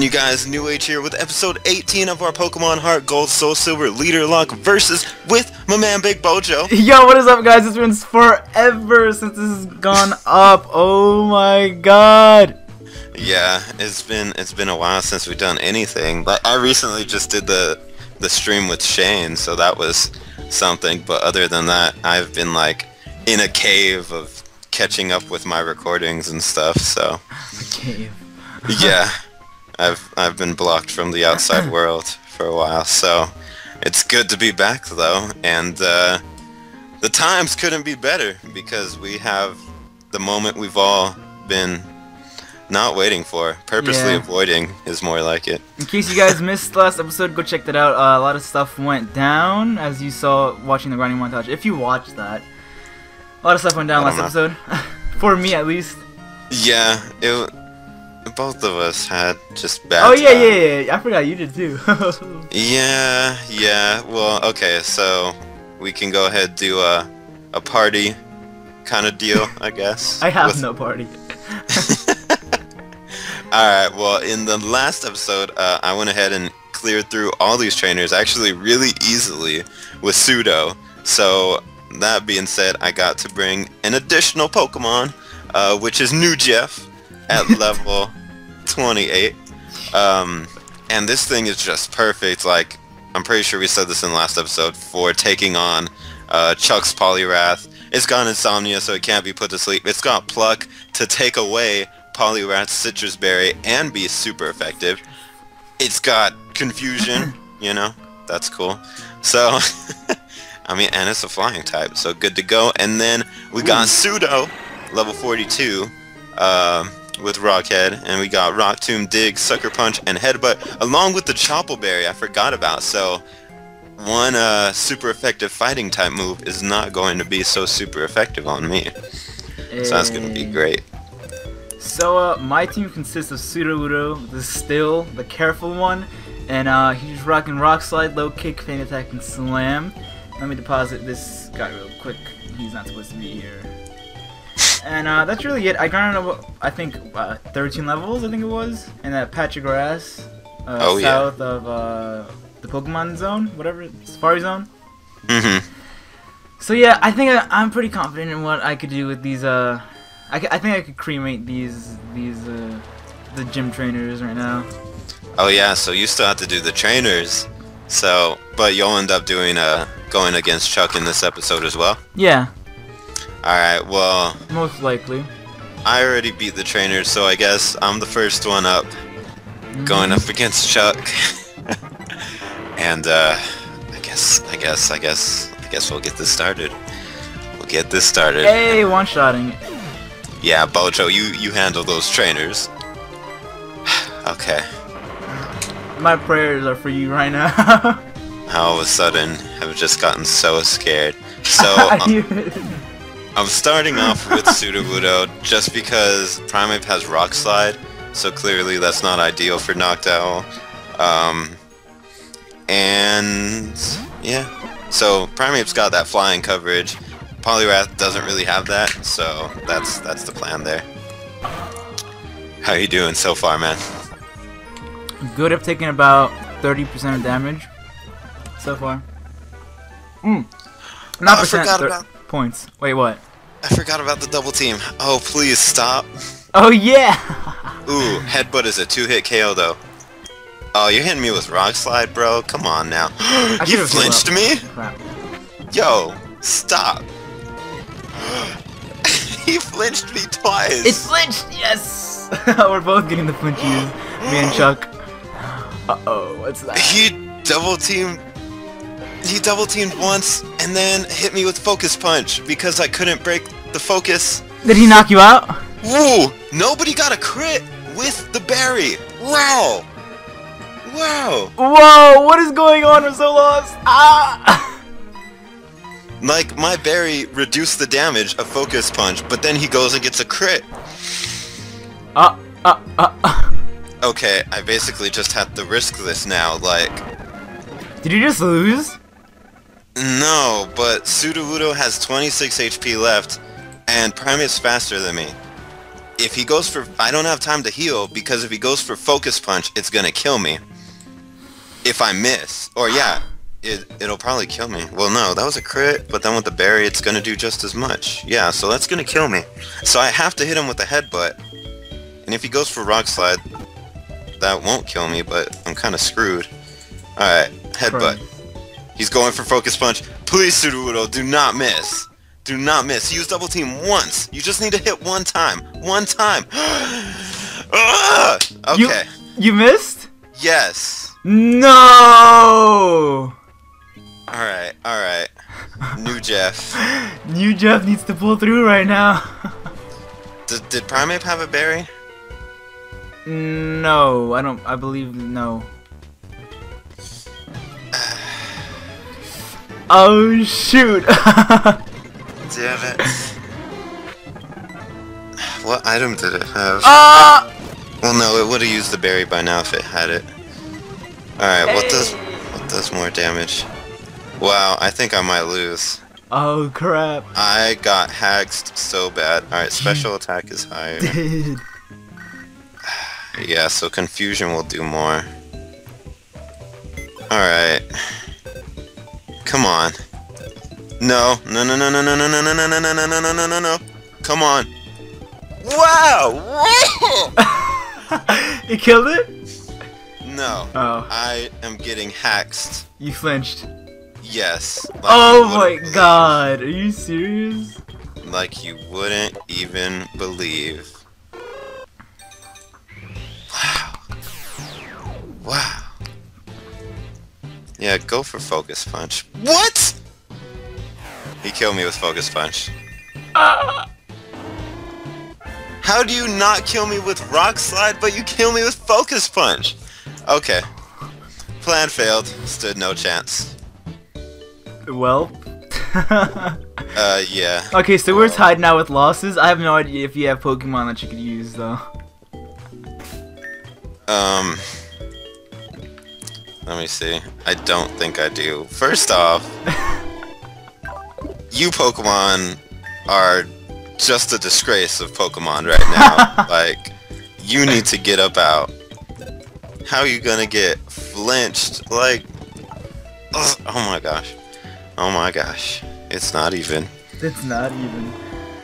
Going, you guys? New Age here with episode 18 of our Pokemon Heart Gold Soul Silver Leader Locke versus with my man Big Bojo. Yo, what is up, guys? It's been forever since this has gone up. Oh my god. Yeah, it's been it's been a while since we've done anything. But I recently just did the the stream with Shane, so that was something. But other than that, I've been like in a cave of catching up with my recordings and stuff. So Cave. yeah, I've I've been blocked from the outside world for a while. So it's good to be back though, and uh, the times couldn't be better because we have the moment we've all been not waiting for, purposely Yeah. avoiding is more like it. In case you guys missed last episode, go check that out. Uh, a lot of stuff went down, as you saw watching the grinding montage. If you watched that, a lot of stuff went down last don't episode. For me, at least. Yeah, it. Both of us had just bad. Oh yeah, yeah, yeah, yeah. I forgot you did too. Yeah, yeah. Well, okay, so we can go ahead do a a party kind of deal, I guess. I have with- no party. Alright, well, in the last episode, uh, I went ahead and cleared through all these trainers actually really easily with Pseudo. So, that being said, I got to bring an additional Pokemon, uh, which is New Jeff at level 28. Um, and this thing is just perfect. Like, I'm pretty sure we said this in the last episode for taking on uh, Chuck's Poliwrath. It's got Insomnia, so it can't be put to sleep. It's got Pluck to take away Poliwrath's Sitrus Berry and be super effective. It's got Confusion, you know, that's cool. So, I mean, and it's a flying type, so good to go. And then we got Pseudo, level 42, um, with Rockhead, and we got Rock Tomb, Dig, Sucker Punch, and Headbutt, along with the Chople Berry I forgot about. So, one uh, super effective fighting type move is not going to be so super effective on me. So that's going to be great. So, uh, my team consists of Sudowoodo, the Still, the Careful one, and uh, he's rocking Rock Slide, Low Kick, Feint Attack, and Slam. Let me deposit this guy real quick. He's not supposed to be here. And uh, that's really it. I got on, I think, uh, 13 levels, I think it was, in that patch of grass uh, Oh, yeah. south of uh, the Pokemon Zone, whatever, Safari Zone. Mm-hmm. So yeah, I think I, I'm pretty confident in what I could do with these. Uh, I, I think I could cremate these these uh, the gym trainers right now. Oh yeah, so you still have to do the trainers. So, but you'll end up doing uh going against Chuck in this episode as well. Yeah, All right. Well, most likely. I already beat the trainers, so I guess I'm the first one up, going up against Chuck. and uh, I guess, I guess, I guess, I guess we'll get this started. We'll get this started. Hey, one shotting. Yeah, Bojo, you you handle those trainers. okay. My prayers are for you right now. All of a sudden, I've just gotten so scared. So uh, I'm starting off with Sudowoodo just because Primeape has Rock Slide, so clearly that's not ideal for Noctowl. Um, and yeah, so Primeape's got that flying coverage. Poliwrath doesn't really have that, so that's that's the plan there. How are you doing so far, man? Good at taking about 30% of damage so far. Mm. Not I percent, forgot thir- about- points. Wait, what? I forgot about the double team. Oh, please stop. Oh yeah. Ooh, headbutt is a two-hit KO though. Oh, you're hitting me with Rock Slide, bro. Come on now. you flinched me? Crap. Yo, stop. he flinched me twice. It flinched. Yes. We're both getting the flinchies. Me and Chuck. Uh oh, what's that? He double teamed. He double teamed once and then hit me with focus punch because I couldn't break the focus. Did he knock you out? Woo! Nobody got a crit with the berry. Wow. Wow. Whoa, what is going on? I'm so lost. Ah! Like, my berry reduced the damage of Focus Punch, but then he goes and gets a crit. Uh, uh, uh, uh. Okay, I basically just have to risk this now, like... Did you just lose? No, but Sudowoodo has 26 HP left, and Primeape's faster than me. if he goes for, I don't have time to heal because if he goes for focus punch, it's gonna kill me. If I miss, or yeah, it it'll probably kill me. Well, no, that was a crit, but then with the berry, it's gonna do just as much. Yeah, so that's gonna kill me. So I have to hit him with a headbutt. And if he goes for rock slide, that won't kill me, but I'm kind of screwed. All right, headbutt. He's going for focus punch. Please, Sudowoodo, do not miss. Do not miss. Use double team once. You just need to hit one time. One time. Ah! You- okay. You missed? Yes. No! Alright, alright. New Jeff. New Jeff needs to pull through right now. Did, did Primeape have a berry? no, I don't. I believe no. Oh shoot! Damn it. What item did it have? ah! Well, no, it would have used the berry by now if it had it. Alright, what does what does more damage? Wow, I think I might lose. Oh crap! I got hacked so bad. Alright, special attack is higher. Dude. Yeah, so confusion will do more. Alright. Come on. No. No no no no no no no no no no no no no no no no no Come on. Wow! you killed it? No. Oh, I am getting hacked. you flinched. Yes. like Oh my believe. god, are you serious? Like you wouldn't even believe. Wow. Wow. Yeah, go for focus punch. What? He killed me with focus punch. How do you not kill me with rock slide, but you kill me with focus punch? Okay. Plan failed. Stood no chance. Well. Uh, yeah. okay, so we're tied now with losses. I have no idea if you have Pokemon that you could use though. Um, let me see. I don't think I do. First off, you Pokemon are just a disgrace of Pokemon right now. like, you need to get up out. How are you gonna get flinched? Like, ugh, oh my gosh. Oh my gosh. It's not even. It's not even.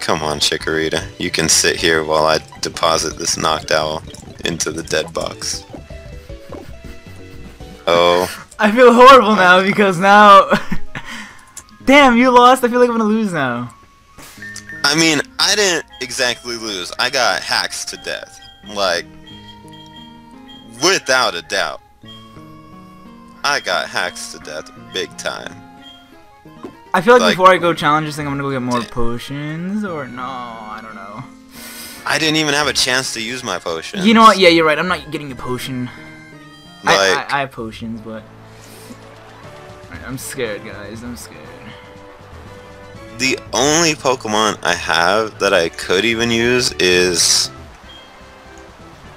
Come on, Chikorita. You can sit here while I deposit this Noctowl into the dead box. Oh, I feel horrible now because now. Damn, you lost. I feel like I'm gonna lose now. I mean, I didn't exactly lose. I got hacks to death. Like, without a doubt. I got hacks to death big time. I feel like, Like- before I go challenge this thing, I'm gonna go get more potions, or no, I don't know. I didn't even have a chance to use my potion. You know what? Yeah, you're right. I'm not getting a potion. Like, I, I, I have potions, but Alright, I'm scared, guys. I'm scared. the only Pokemon I have that I could even use is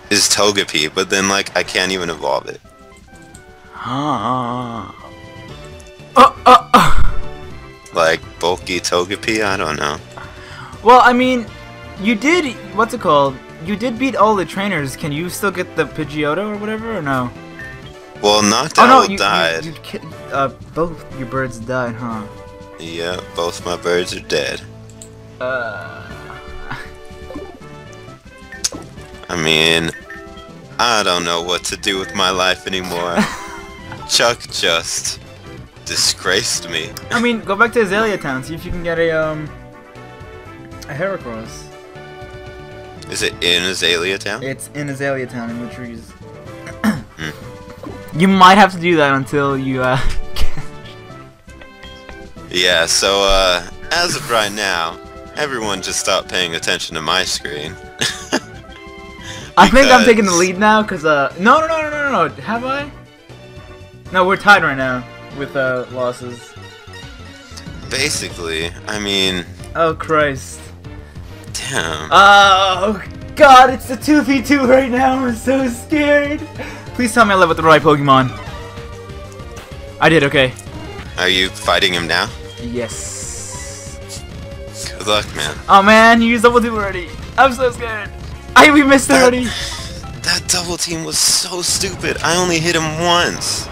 is Togepi, but then like I can't even evolve it. Ah. Oh, oh, oh. Like bulky Togepi, I don't know. Well, I mean, you did. What's it called? You did beat all the trainers. Can you still get the Pidgeotto or whatever, or no? Well, Knocked Oh no, you, died. you, you uh, both your birds died, huh? Yeah, both my birds are dead. Uh. I mean, I don't know what to do with my life anymore. Chuck just disgraced me. I mean, go back to Azalea Town. See if you can get a um a Heracross. Is it in Azalea Town? It's in Azalea Town in the trees. You might have to do that until you uh. Yeah, so uh, as of right now, everyone just stop paying attention to my screen. I think I'm taking the lead now, cause uh, no, no, no, no, no, no, have I? No, we're tied right now with uh losses. Basically, I mean, Oh Christ. damn. Oh God, it's the two v two right now. I'm so scared. Please tell me I live with the right Pokemon. I did okay. Are you fighting him now? Yes. Good luck, man. Oh man, you used double two already. I'm so scared. I we missed That- already. That double team was so stupid. I only hit him once.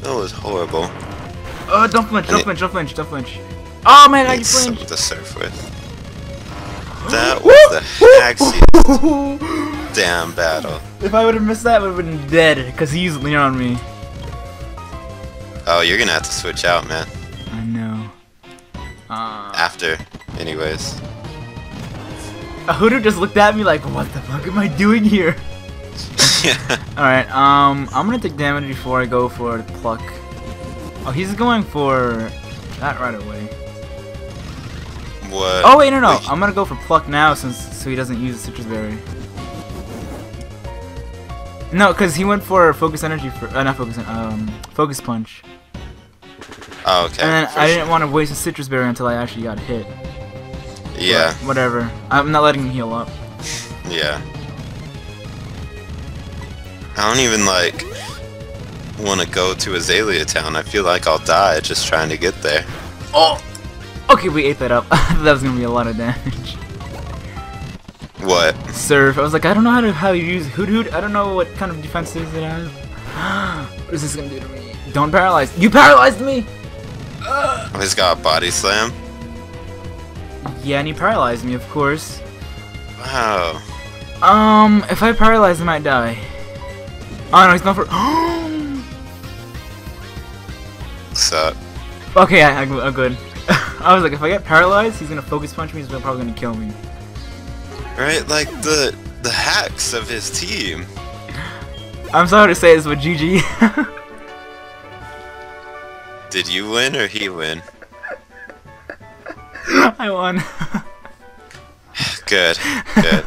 That was horrible. Oh, don't flinch, don't flinch, don't flinch, don't flinch. Oh man, I you something flinched. to surf with. That was the haxiest damn battle. If I would have missed that, I would have been dead because he's leaning on me. Oh, you're gonna have to switch out, man. I know. Uh, After, anyways. Hoodoo just looked at me like, what the fuck am I doing here? yeah. Alright, um, I'm gonna take damage before I go for the pluck. Oh, he's going for that right away. What? Oh wait, no, no, I'm gonna go for pluck now since so he doesn't use the Sitrus berry. No, cause he went for focus energy for uh, not focus um focus punch, oh, okay. and then for I sure. didn't want to waste a Sitrus berry until I actually got hit. Yeah, But whatever. I'm not letting him heal up. yeah. I don't even like want to go to Azalea Town. I feel like I'll die just trying to get there. Oh. Okay, we ate that up. that was gonna be a lot of damage. What? Surf. I was like, I don't know how to how you use Hoothoot. I don't know what kind of defenses it has. what is this gonna do to me? Don't paralyze. You paralyzed me. Oh, he's got body slam. Yeah, and he paralyzed me, of course. Wow. Um, if I paralyze, I might die. Oh no, he's not for. What's up? okay, I, I'm I'm good. I was like, if I get paralyzed, he's gonna focus punch me. He's probably gonna kill me. Right, like the the hacks of his team. I'm sorry to say this, but GG. Did you win or he win? I won. Good. Good.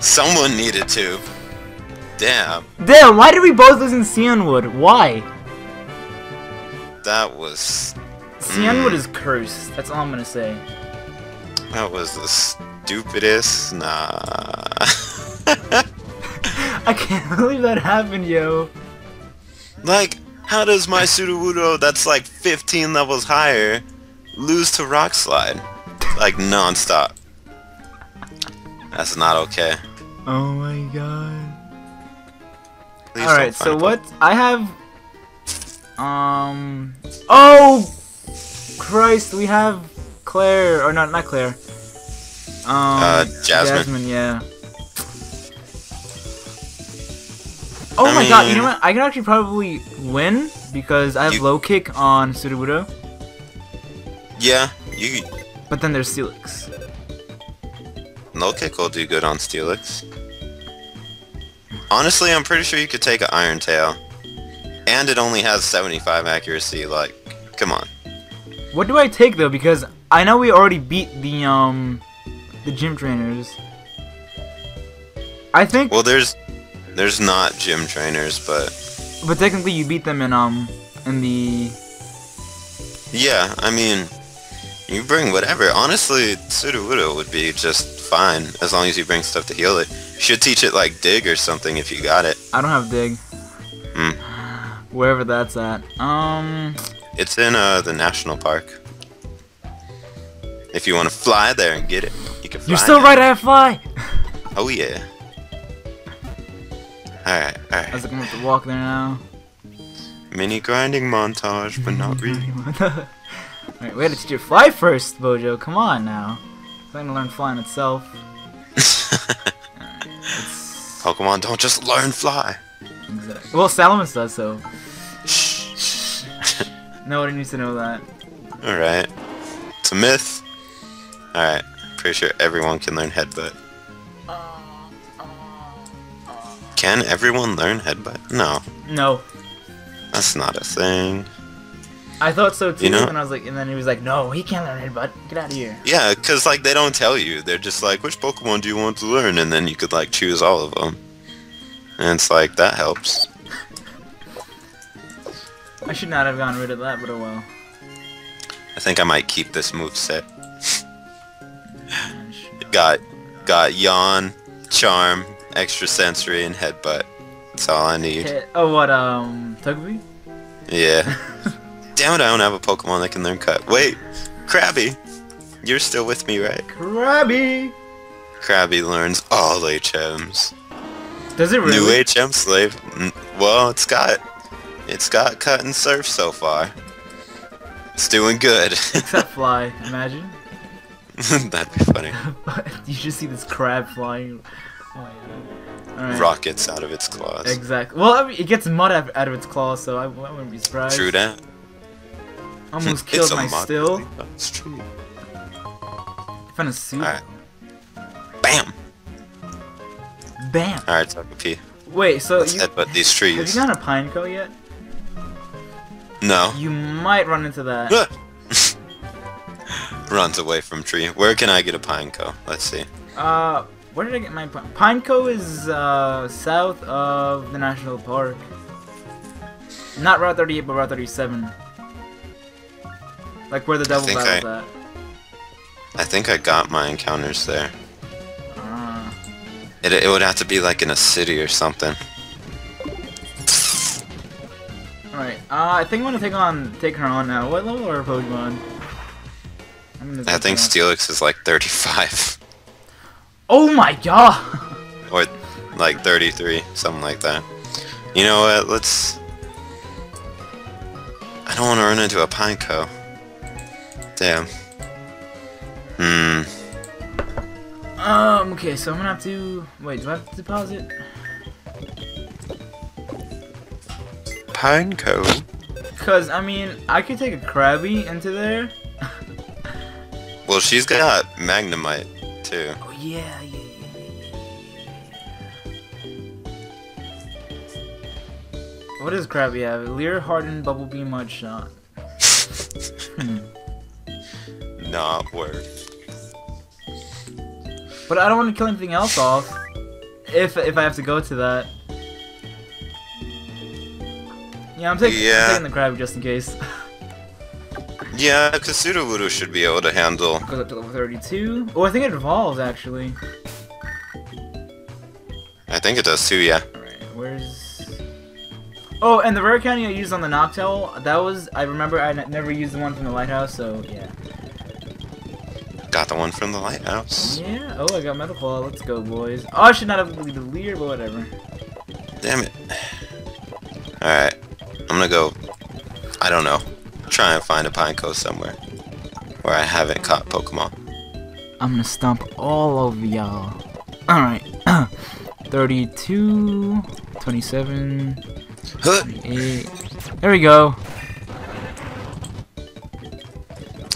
Someone needed to. Damn. Damn, why did we both lose in Cianwood? Why? That was Cianwood mm. is cursed. That's all I'm gonna say. that was the stupidest. Nah. I can't believe that happened, yo. like, how does my Sudowoodo that's like 15 levels higher lose to Rock Slide? Like non-stop. That's not okay. Oh my god. Please Alright, so what I have um Oh Christ, we have Clair or not not Clair. Um Uh, Jasmine. Jasmine, yeah. Oh I my god, you know what? I can actually probably win because I have You- low kick on Sudowoodo, Yeah, you but then there's Steelix. low kick will do good on Steelix. Honestly, I'm pretty sure you could take an Iron Tail. And it only has 75 accuracy, like, come on. What do I take though? Because I know we already beat the um the gym trainers. I think Well, there's there's not gym trainers, but But technically, you beat them in um in the. yeah, I mean, you bring whatever. Honestly, Sudowoodo would be just fine as long as you bring stuff to heal it. You should teach it like dig or something if you got it. I don't have dig. Hmm. Wherever that's at. Um. It's in uh the national park. If you want to fly there and get it. Fly You're still now. right. I have fly. Oh yeah. Alright, alright. I was right. like, I'm gonna have to walk there now. Mini grinding montage, but not really. Alright, we had to teach you to fly first, Bojo. Come on now. I'm trying to learn flying itself. It's Pokemon don't just learn fly. exact- Well, Salamence does so. Shh. Nobody needs to know that. all right. It's a myth. All right. Pretty sure everyone can learn headbutt. Can everyone learn headbutt? No, No. that's not a thing. I thought so too, You know- and I was like, and then he was like, "No, he can't learn headbutt. Get out of here." Yeah, cause like they don't tell you. They're just like, which Pokemon do you want to learn? And then you could like choose all of them. And it's like that helps. I should not have gotten rid of that, but oh well. I think I might keep this move set. Got got yawn, charm, extra sensory, and headbutt. That's all I need. Hit- Oh, what? Um, Togepi? Yeah. Damn it, I don't have a Pokemon that can learn cut. Wait, Krabby. You're still with me, right? Krabby! Krabby learns all HMs. Does it really? New HM slave. Well, it's got it's got cut and surf so far. It's doing good. Except fly, imagine. That'd be funny. you should see this crab flying. Oh my god. Alright. Rockets out of its claws. Exactly. Well, I mean, it gets mud out of its claws, so I, I wouldn't be surprised. True that. Almost killed my mod- still. That's true. I found a suit. Bam! Bam. Alright, Togepi. Wait, so Let's you, headbutt these trees. have you trees. a to Pineco yet? No. You might run into that. Runs away from tree. Where can I get a Pineco? Let's see. Uh, where did I get my pine? Pineco is uh south of the national park. Not Route 38, but Route 37. Like where the think battle's I- at. I think I got my encounters there. Ah. It, it would have to be like in a city or something. Alright, uh, I think I'm gonna take on take her on now. What level are her Pokemon? I think. Steelix is like 35. Oh my god! or like 33, something like that. You know what, let's... I don't want to run into a Pineco. Damn. Hmm. Um, okay, so I'm gonna have to... Wait, do I have to deposit? Pineco? Because, I mean, I could take a Krabby into there. Well, she's got Magnemite, too. Oh, yeah, yeah, yeah. What does Krabby have? Leer, Hardened, Bubble Beam, Mud Shot. Hmm. Not worth. But I don't want to kill anything else off. If if I have to go to that. Yeah, I'm taking, Yeah. I'm taking the Krabby just in case. Yeah, because should be able to handle... Goes up to level 32. Oh, I think it evolves actually. I think it does too, yeah. Alright, where's... Oh, and the rare candy I used on the Noctowl, that was... I remember I never used the one from the lighthouse, so yeah. Got the one from the lighthouse. Yeah, oh, I got Metal Claw. Let's go, boys. Oh, I should not have the leader, but whatever. Damn it. Alright. I'm gonna go... I don't know. Try and find a Pineco somewhere. Where I haven't caught Pokemon. I'm gonna stomp all of y'all. Alright. 32, 27, Huh! 28. There we go.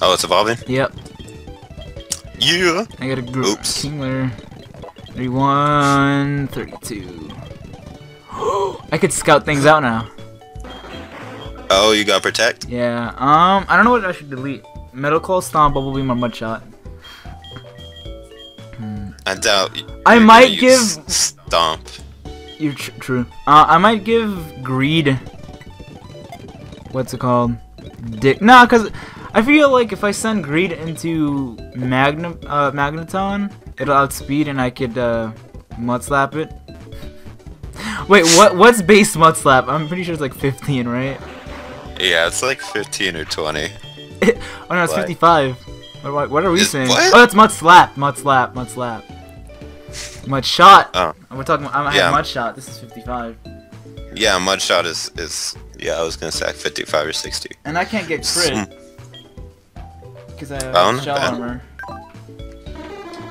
Oh, it's evolving? Yep. Yeah! I got a group. Oops. Kingler. 31, 32. I could scout things out now. Oh, you got Protect? Yeah. Um, I don't know what I should delete. Metal Claw, Stomp, Bubble Beam, or Mudshot. I doubt. I might give- Stomp. You're tr true. Uh, I might give Greed. What's it called? Dick. Nah, cause I feel like if I send Greed into Magna uh, Magneton, it'll outspeed and I could uh, Mud Slap it. Wait, what? What's base Mud Slap? I'm pretty sure it's like 15, right? Yeah, it's like 15 or 20. oh no, it's What? 55. What, what, what are we Is- saying? what? Oh, that's Mud Slap. Mud Slap. Mud Slap. Mud Shot. Oh. We're talking. I Yeah. Mud Shot. This is 55. Yeah, Mudshot is, is... Yeah, I was gonna say 55 or 60. And I can't get crit. Hmm. Because I have Oh, shell armor.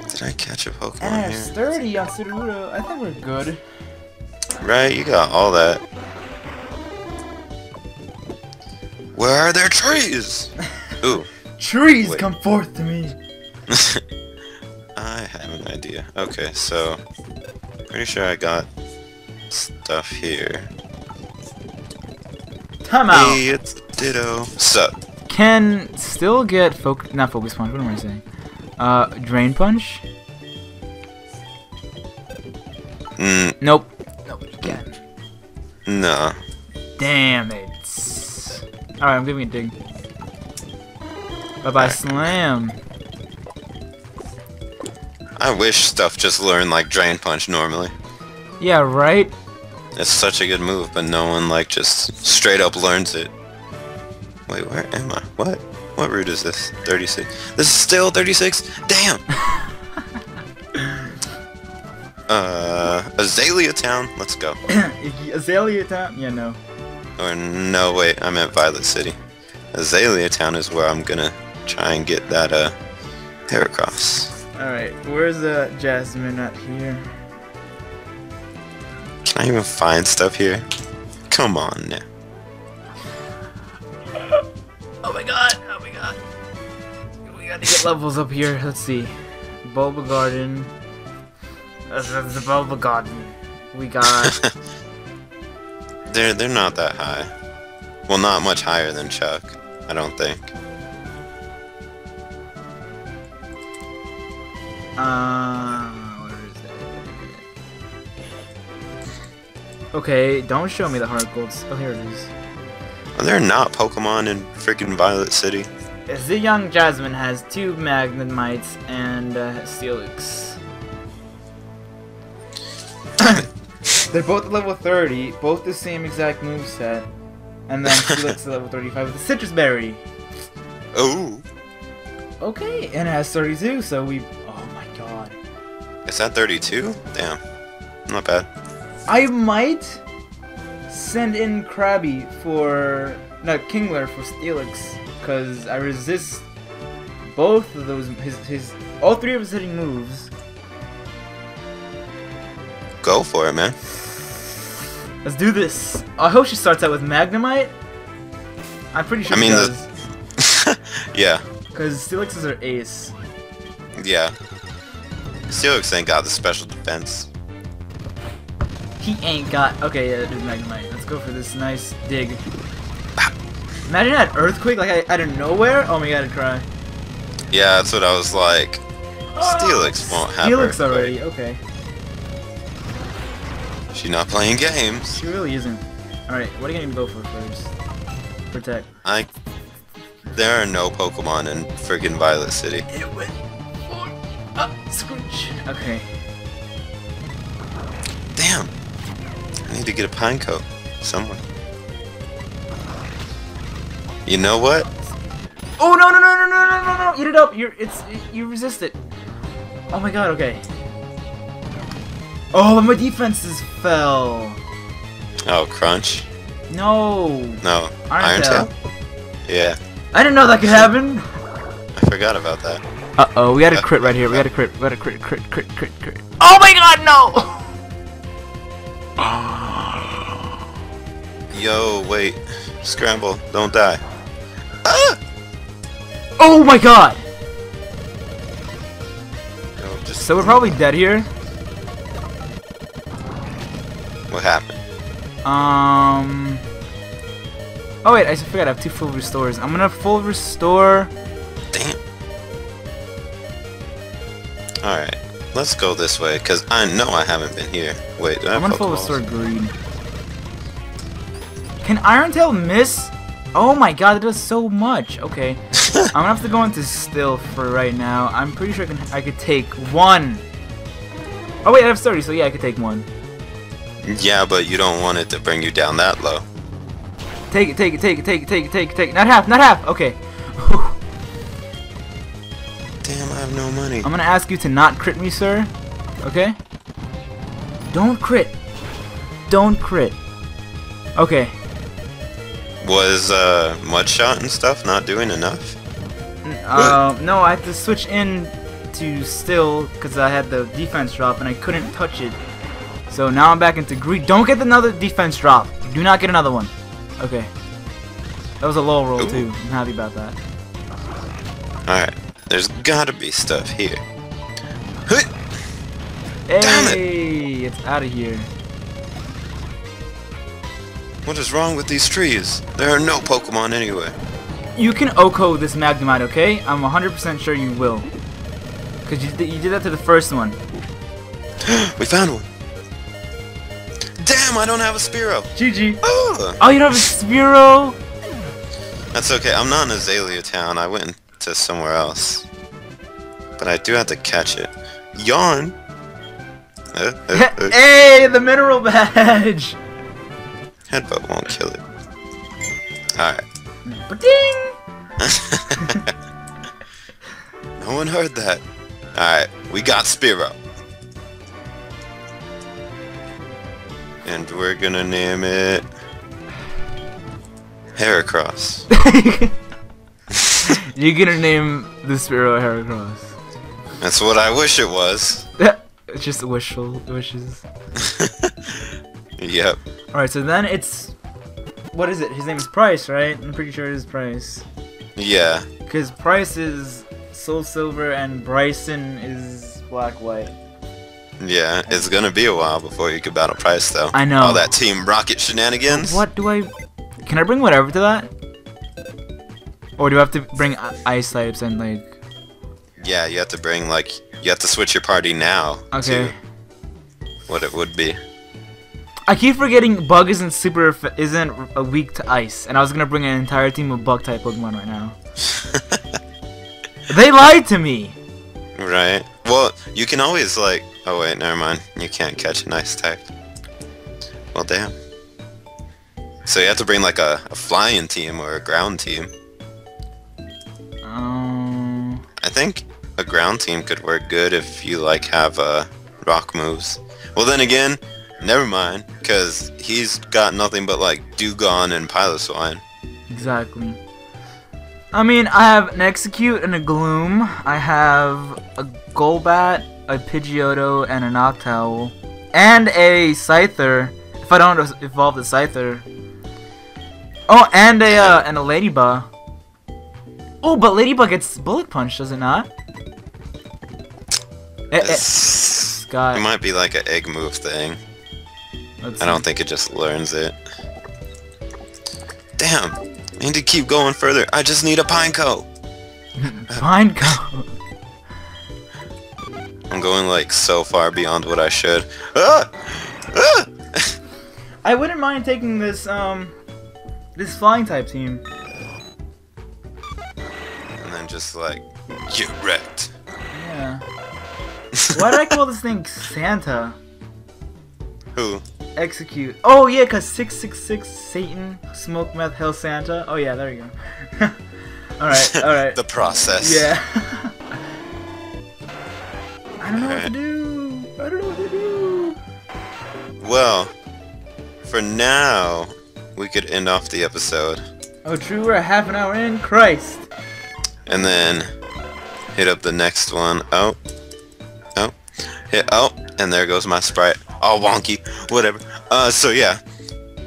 Did I catch a Pokemon And I have here? sturdy on Sudowoodo. I think we're good. Right, you got all that. Where are their trees? Ooh. Trees Wait. come forth to me. I have an idea. Okay, so pretty sure I got stuff here. Time out. Hey, it's Ditto. Sup? Can still get foc not focus punch. What am I saying? Uh, drain punch. Mm, Nope. Nope. No. Damn it. All right, I'm giving it a dig. Bye bye, slam. I wish stuff just learned like Drain Punch normally. Yeah, right. It's such a good move, but no one like just straight up learns it. Wait, where am I? What? What route is this? 36. This is still 36? Damn! uh, Azalea Town. Let's go. Azalea Town? Yeah, no. Or no, wait, I meant Violet City. Azalea Town is where I'm gonna try and get that, uh, Heracross. Alright, where's uh, Jasmine at here? Can I even find stuff here? Come on now. Oh my god, oh my god. We got to get levels up here. Let's see. Bulba Garden. This is the Bulba Garden. We got. they're they're not that high. Well, not much higher than Chuck, I don't think. Uh, where is it? Okay, don't show me the heart golds. Oh, here it is. Are there not Pokemon in freaking Violet City? The young Jasmine has two Magnemites and uh, Steelix. They're both level 30, both the same exact move set, and then Steelix is level 35 with the Sitrus Berry. Oh, Okay, and it has 32, so we. Oh my god. is that 32? Damn, not bad. I might send in Krabby for. No, Kingler for Steelix, because I resist both of those. His, his. All three of his hitting moves. Go for it, man. Let's do this. I hope she starts out with Magnemite. I'm pretty sure I mean, she the- does. yeah, Because Steelix is her ace. yeah. Steelix ain't got the special defense. He ain't got. Okay, yeah, is Magnemite. Let's go for this nice dig. Imagine that earthquake like out of nowhere. Oh my god, I'd cry. Yeah, that's what I was like. Ah, Steelix won't have Steelix already. Okay, She's not playing games. She really isn't. Alright, what are you gonna go for first? Protect. I... There are no Pokemon in friggin' Violet City. It went... Up, scooch. Okay. Damn. I need to get a Pineco. Somewhere. You know what? Oh no no no no no no no no! Eat it up! You're it's you resist it. Oh my god! Okay. Oh, my defenses fell. Oh, Crunch. No. No. Iron Iron Tail. Tail? Yeah, I didn't know that could happen. I forgot about that. Uh oh, we got a crit right here. We got a crit. We got a crit, crit, crit, crit, crit. Oh my god, no! Yo, wait. Scramble. Don't die. Ah! Oh my god! Yo, just So we're probably dead here. What happened? Um. Oh wait, I forgot I have two full restores. I'm gonna full restore. Damn. Alright. Let's go this way, because I know I haven't been here. Wait, do I I'm gonna full restore green. Can Iron Tail miss? Oh my god, it does so much. Okay. I'm gonna have to go into still for right now. I'm pretty sure I can I could take one. Oh wait, I have 30, so yeah, I could take one. Yeah, but you don't want it to bring you down that low. Take it, take it, take it, take it, take it, take it, take it. Not half, not half. Okay. Damn, I have no money. I'm gonna ask you to not crit me, sir. Okay? Don't crit. Don't crit. Okay. Was uh, Mudshot and stuff not doing enough? Um, no, I had to switch in to still because I had the defense drop and I couldn't touch it. So now I'm back into greed. Don't get another defense drop. Do not get another one. Okay. That was a low roll Ooh. too. I'm happy about that. Alright, there's gotta be stuff here. Damn it. It's out of here. What is wrong with these trees? There are no Pokemon anywhere. You can OHKO this Magnemite, okay? I'm 100% sure you will. Because you, you did that to the first one. we found one. Damn, I don't have a Spearow. GG. Oh, Oh, you don't have a Spearow? that's okay. I'm not in Azalea Town. I went to somewhere else. But I do have to catch it. Yawn. Uh, uh, uh, hey, the mineral badge! Headbutt won't kill it. Alright. Ba-ding! no one heard that. Alright, we got Spearow. And we're gonna name it... Heracross. You're gonna name the Spearow Heracross. That's what I wish it was. it's just wishful wishes. yep. Alright, so then it's... What is it? His name is Pryce, right? I'm pretty sure it is Pryce. Yeah. Because Pryce is Soul Silver and Brycen is Black White. Yeah, it's gonna be a while before you can battle Pryce though. I know. All that Team Rocket shenanigans. What do I... Can I bring whatever to that? Or do I have to bring ice types and like... Yeah, you have to bring like you have to switch your party now Okay. what it would be. I keep forgetting Bug isn't super isn't a weak to ice, and I was gonna bring an entire team of Bug type Pokemon right now. They lied to me. right. Well, you can always like. Oh wait, never mind. You can't catch an ice type. Well, damn. So you have to bring like a, a flying team or a ground team. Um, I think a ground team could work good if you like have uh, rock moves. Well, then again, never mind, because he's got nothing but like Dewgong and Piloswine. exactly. I mean, I have an Exeggcute and a Gloom. I have a Golbat, a Pidgeotto, and a Noctowl, and a Scyther. If I don't evolve the Scyther. Oh, and a uh, and a Ladybug. Oh, but Ladybug gets Bullet Punch, does it not? Eh, eh, It's- Scott. It might be like an egg move thing. let's I don't think it just learns it. Damn! I need to keep going further. I just need a Pineco! Find go. I'm going like so far beyond what I should. Ah! Ah! I wouldn't mind taking this um this flying type team. and then just like, get wrecked. Yeah. Why did I call this thing Santa? Who? Exeggcute. Oh yeah, cause six six six Satan smoke meth hell Santa. Oh yeah, there you go. all right, all right. the process. yeah. I don't know what to do. I don't know what to do. Well, for now, we could end off the episode. Oh, true. We're a half an hour in. Christ. and then hit up the next one. Oh, oh, hit oh, and there goes my sprite. All wonky, whatever. Uh, so yeah,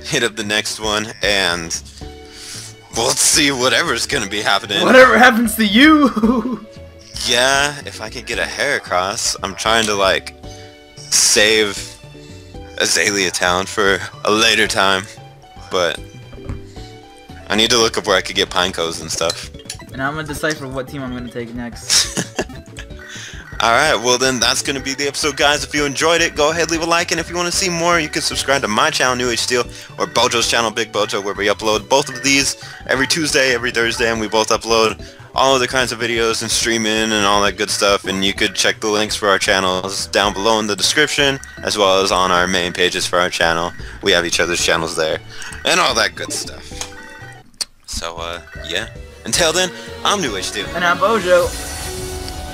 hit up the next one, and we'll see whatever's gonna be happening. Whatever happens to you. Yeah, if I could get a Heracross, I'm trying to like save Azalea Town for a later time, but I need to look up where I could get Pinecos and stuff. and I'm gonna decipher what team I'm gonna take next. Alright, well then that's going to be the episode guys. If you enjoyed it, go ahead, leave a like, and if you want to see more, you can subscribe to my channel, New Age Steel, or Bojo's channel, Big Bojo, where we upload both of these every Tuesday, every Thursday, and we both upload all other kinds of videos and streaming and all that good stuff, and you could check the links for our channels down below in the description, as well as on our main pages for our channel. We have each other's channels there, and all that good stuff. So, uh, yeah. Until then, I'm New Age Steel, and I'm Bojo.